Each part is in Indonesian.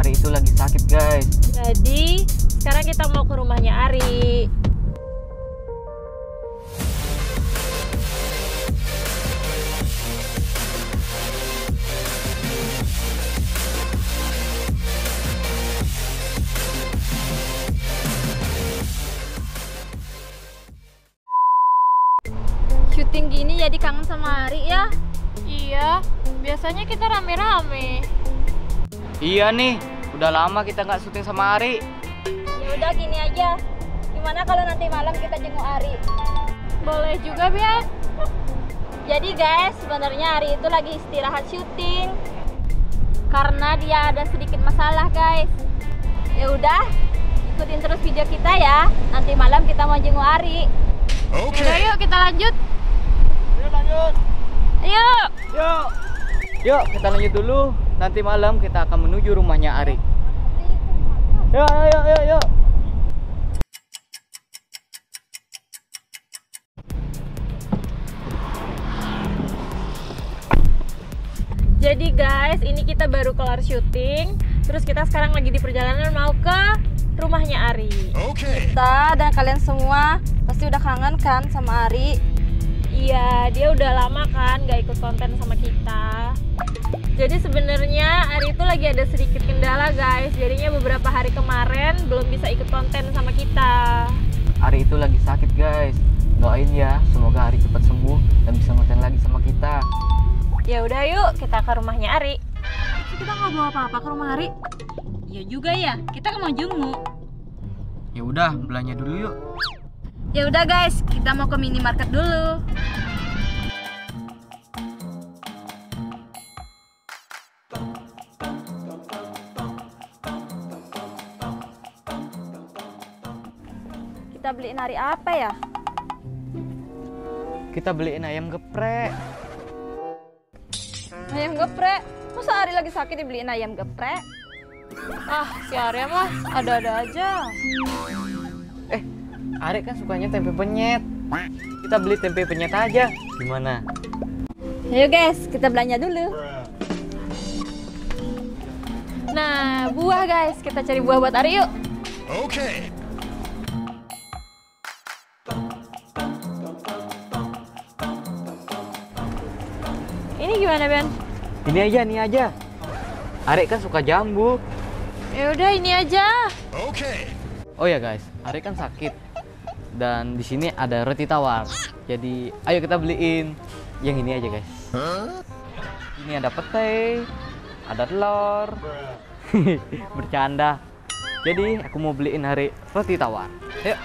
Ari itu lagi sakit guys. Jadi sekarang kita mau ke rumahnya Ari. Syuting gini jadi kangen sama Ari ya? Iya, biasanya kita rame-rame. Iya nih, udah lama kita nggak syuting sama Ari. Ya udah gini aja. Gimana kalau nanti malam kita jenguk Ari? Boleh juga, Bian. Jadi guys, sebenarnya Ari itu lagi istirahat syuting karena dia ada sedikit masalah guys. Ya udah, ikutin terus video kita ya. Nanti malam kita mau jenguk Ari. Udah yuk kita lanjut. Yuk lanjut. Ayo. Yuk. Yuk kita lanjut dulu. Nanti malam kita akan menuju rumahnya Ari. Yuk, yuk, yuk, yuk, yuk. Jadi guys, ini kita baru kelar syuting. Terus kita sekarang lagi di perjalanan mau ke rumahnya Ari. Kita dan kalian semua pasti udah kangen kan sama Ari. Iya, dia udah lama kan gak ikut konten sama kita. Jadi sebenarnya Ari itu lagi ada sedikit kendala guys. Jadinya beberapa hari kemarin belum bisa ikut konten sama kita. Ari itu lagi sakit guys. Doain ya, semoga Ari cepat sembuh dan bisa konten lagi sama kita. Ya udah yuk kita ke rumahnya Ari. Kita nggak bawa apa-apa ke rumah Ari. Iya juga ya, kita kan mau jenguk. Ya udah, belanja dulu yuk. Ya udah guys, kita mau ke minimarket dulu. Kita beliin Ari apa ya? Kita beliin ayam geprek. Ayam geprek. Masa Ari lagi sakit dibeliin ayam geprek? Ah, si Arya mah ada-ada aja. Eh, Ari kan sukanya tempe penyet. Kita beli tempe penyet aja. Gimana? Ayo guys, kita belanja dulu. Nah, buah guys, kita cari buah buat Ari yuk. Ini gimana Ben? Ini aja, ini aja. Ari kan suka jambu. Ya udah ini aja. Oh ya guys, Ari kan sakit. Dan di sini ada roti tawar. Jadi, ayo kita beliin yang ini aja guys. Ini ada pete, ada telur. Bercanda. Jadi, aku mau beliin Ari roti tawar. Yuk.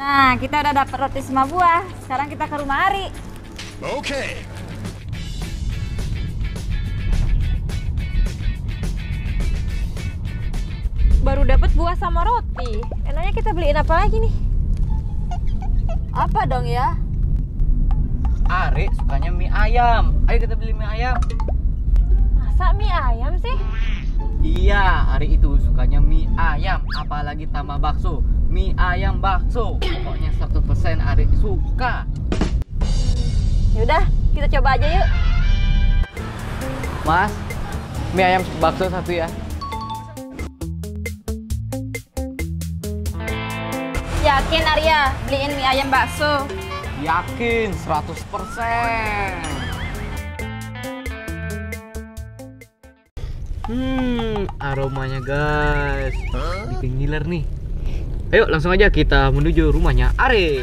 Nah, kita udah dapat roti semua buah. Sekarang kita ke rumah Ari. Baru dapat buah sama roti. Enaknya kita beliin apa lagi nih? Apa dong ya? Ari sukanya mie ayam. Ayo kita beli mie ayam. Masa mie ayam sih? Iya, Ari itu sukanya mie ayam, apalagi tambah bakso. Mie ayam bakso. Pokoknya 100% Ari suka. Yaudah, kita coba aja yuk. Mas, mie ayam bakso satu ya. Yakin Arya, beliin mie ayam bakso. Yakin 100%. Hmm, aromanya guys. Bikin ngiler nih. Ayo langsung aja kita menuju rumahnya Ari.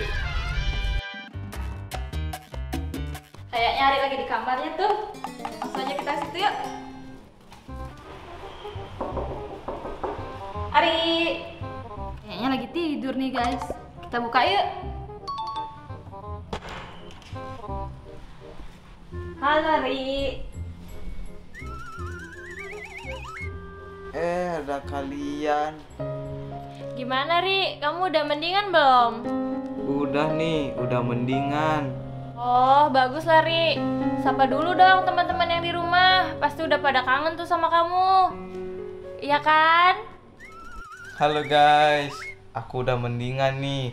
Kayaknya Ari lagi di kamarnya tuh. Langsung aja kita situ yuk. Ari. Tidur nih guys. Kita buka yuk. Halo Ari. Eh, ada kalian. Gimana Ri? Kamu udah mendingan belum? Udah nih, udah mendingan. Oh, bagus lah Ri. Sapa dulu dong teman-teman yang di rumah. Pasti udah pada kangen tuh sama kamu. Iya kan? Halo guys, aku udah mendingan nih.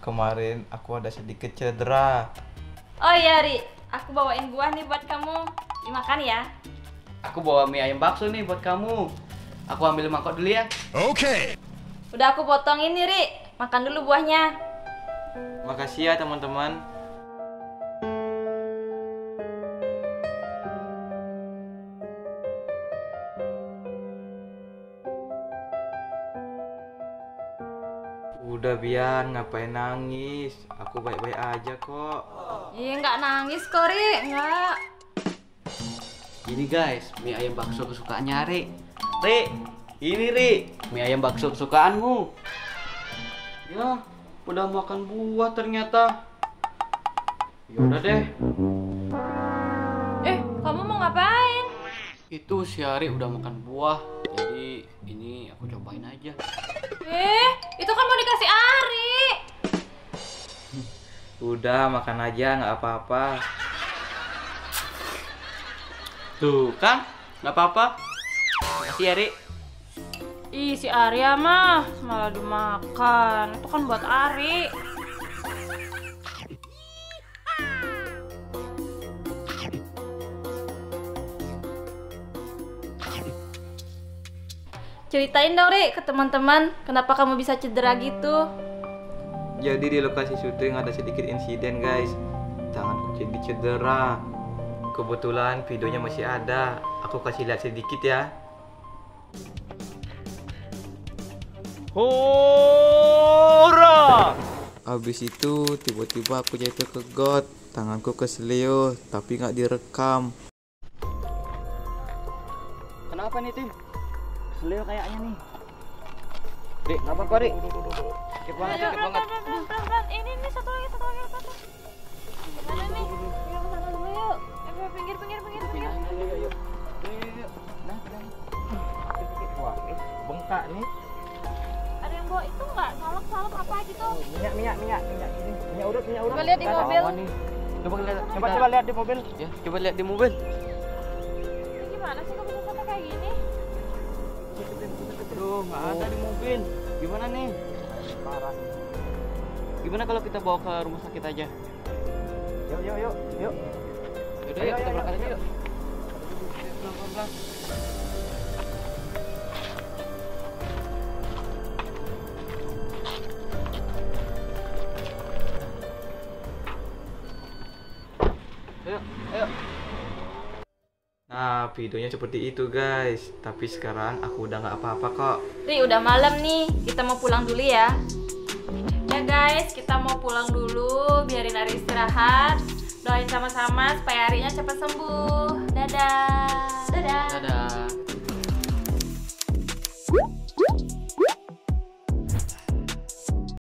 Kemarin aku ada sedikit cedera. Oh iya Ri, aku bawain buah nih buat kamu. Dimakan ya. Aku bawa mie ayam bakso nih buat kamu. Aku ambil mangkok dulu ya. Udah aku potong ini, Ri. Makan dulu buahnya. Makasih ya teman-teman. Udah biar ngapain nangis? Aku baik-baik aja kok. Iya, nggak nangis kok, Ri. Nggak. Ini guys, mie ayam bakso kesukaannya Ri. Ri, ini Ri, mie ayam bakso kesukaanmu. Ya, udah makan buah ternyata. Ya udah deh, Eh, kamu mau ngapain? itu si Ari udah makan buah, jadi ini aku cobain aja. Eh, itu kan Udah makan aja nggak apa-apa. Tuh kan, nggak apa-apa. Makasih ya Ri. Ih, si Arya mah malah dimakan. Itu kan buat Ari. Ceritain dong, Ri, ke teman-teman, kenapa kamu bisa cedera gitu? Jadi di lokasi syuting ada sedikit insiden guys. Tanganku jadi cedera. Kebetulan videonya masih ada. Aku kasih lihat sedikit ya. Hora! Habis itu tiba-tiba aku jatuh ke got. Tanganku keselio tapi nggak direkam. Kenapa nih Tim? Seleo kayaknya nih. Ri, nggak apa-apa Ri. Sakit banget, sakit banget. Ini, ini satu lagi, satu lagi, satu. Mana nih? Kita ke sana dulu yuk. Eh, pinggir, pinggir, pinggir, pinggir. Wah, bengkak nih. Ada yang bawa itu nggak? Salep-salep apa gitu? minyak minyak minyak minyak ini minyak urut minyak urut Coba lihat di mobil. Coba lihat, coba coba lihat di mobil Ya, coba lihat di mobil. Tuh, nggak ada di mobil. Gimana nih? parah Gimana kalau kita bawa ke rumah sakit aja? yuk yuk yuk yuk Yaudah, Ayo, yuk, kita berangkat aja yuk. Pelan-pelan. Videonya seperti itu guys. Tapi sekarang aku udah nggak apa-apa kok. Ri, udah malam nih, kita mau pulang dulu ya. Ya guys, kita mau pulang dulu, biarin Ari istirahat. Doain sama-sama supaya Arinya cepat sembuh. Dadah. Dadah. Dadah.